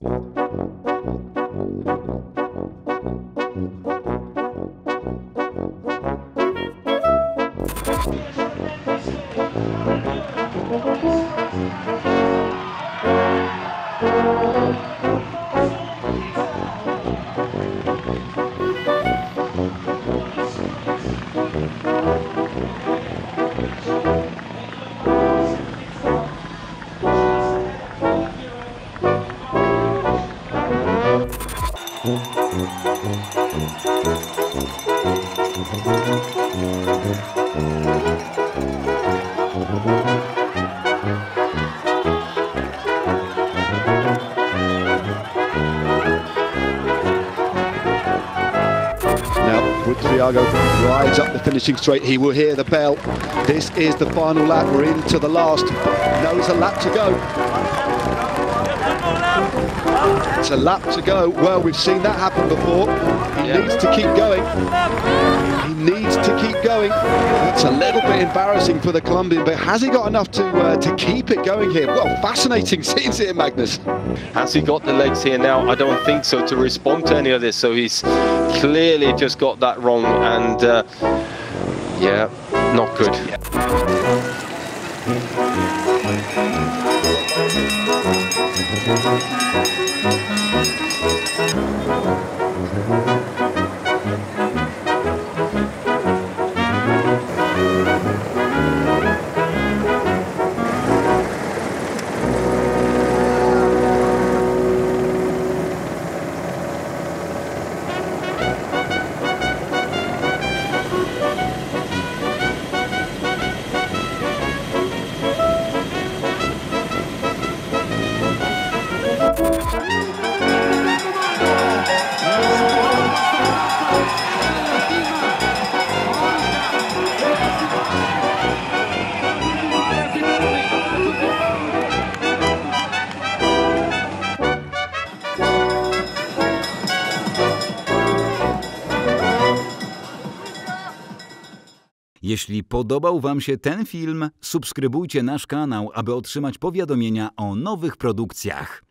Now, Triago rides up the finishing straight. He will hear the bell. This is the final lap. We're into the last. Knows a lap to go. It's a lap to go. Well, we've seen that happen before. He Yeah. needs to keep going. He needs to keep going. That's a little bit embarrassing for the Colombian, but has he got enough to uh, to keep it going here? Well, fascinating scenes here, Magnus. Has he got the legs here now? I don't think so to respond to any of this. So he's clearly just got that wrong, and uh, yeah, not good. Thank you. Jeśli podobał Wam się ten film, subskrybujcie nasz kanał, aby otrzymać powiadomienia o nowych produkcjach.